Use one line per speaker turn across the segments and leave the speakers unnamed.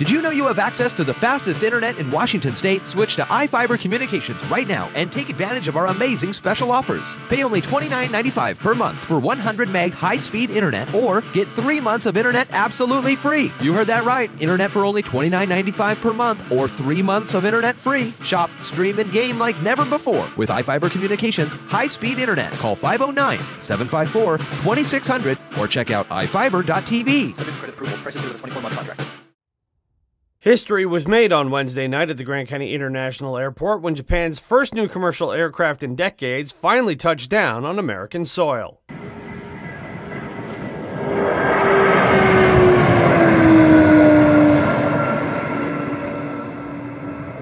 Did you know you have access to the fastest internet in Washington state? Switch to iFiber Communications right now and take advantage of our amazing special offers. Pay only $29.95 per month for 100 meg high speed internet or get three months of internet absolutely free. You heard that right. Internet for only $29.95 per month or three months of internet free. Shop, stream, and game like never before with iFiber Communications high speed internet. Call 509 754 2600 or check out iFiber.tv.
Subject to credit approval. Prices with a 24 month contract.
History was made on Wednesday night at the Grant County International Airport when Japan's first new commercial aircraft in decades finally touched down on American soil.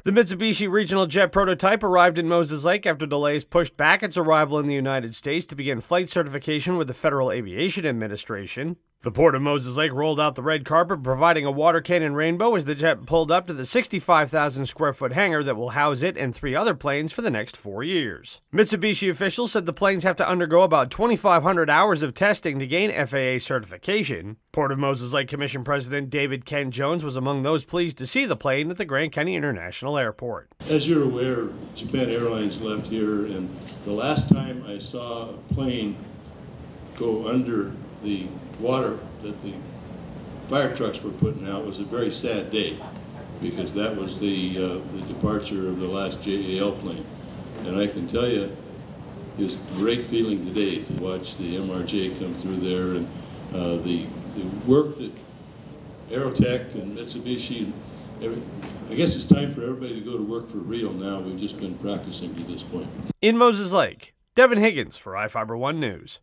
The Mitsubishi regional jet prototype arrived in Moses Lake after delays pushed back its arrival in the United States to begin flight certification with the Federal Aviation Administration. The Port of Moses Lake rolled out the red carpet, providing a water cannon rainbow as the jet pulled up to the 65,000 square foot hangar that will house it and three other planes for the next four years. Mitsubishi officials said the planes have to undergo about 2,500 hours of testing to gain FAA certification. Port of Moses Lake Commission President David Ken Jones was among those pleased to see the plane at the Grant County International Airport.
As you're aware, Japan Airlines left here, and the last time I saw a plane go under the water that the fire trucks were putting out was a very sad day because that was the, uh, the departure of the last JAL plane. And I can tell you, it's a great feeling today to watch the MRJ come through there and uh, the, the work that AeroTEC and Mitsubishi, and every, I guess it's time for everybody to go to work for real now. We've just been practicing to this point.
In Moses Lake, Devin Higgins for iFiber One News.